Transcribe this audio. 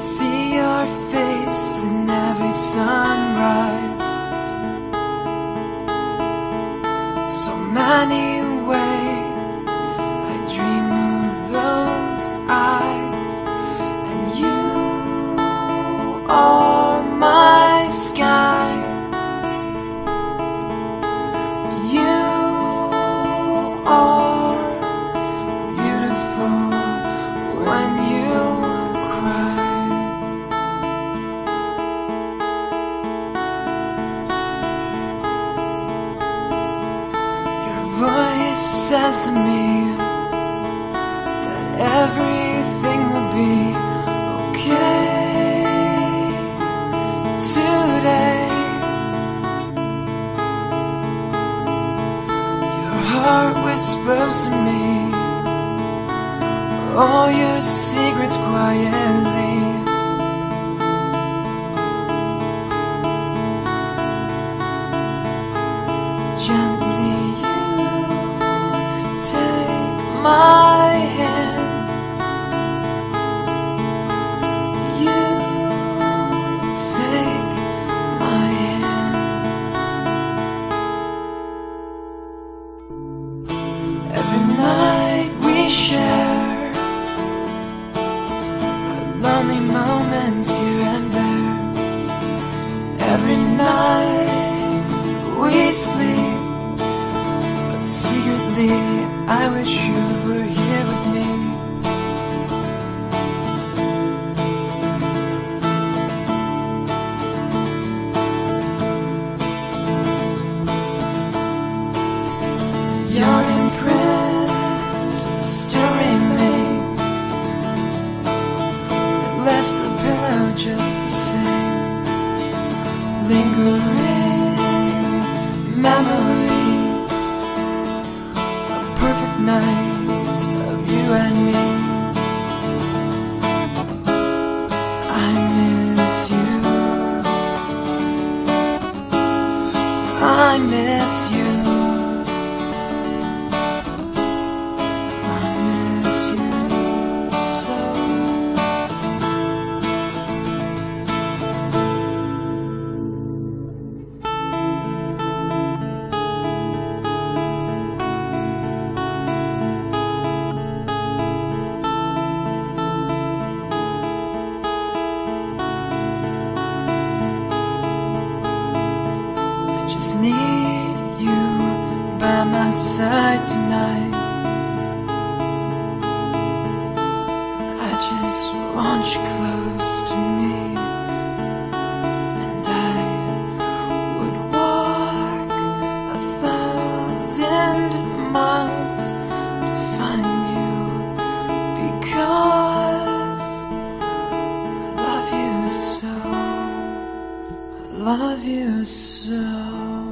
see your face in every sunrise. So many voice says to me that everything will be okay today. Your heart whispers to me all your secrets quietly. Take my hand. You take my hand. Every night we share lonely moments here and there. Every night we sleep, I wish you were here with me. Your imprint still remains. It left the pillow just the same. Lingering memories I miss you. Just need you by my side tonight. I just want you close love you so.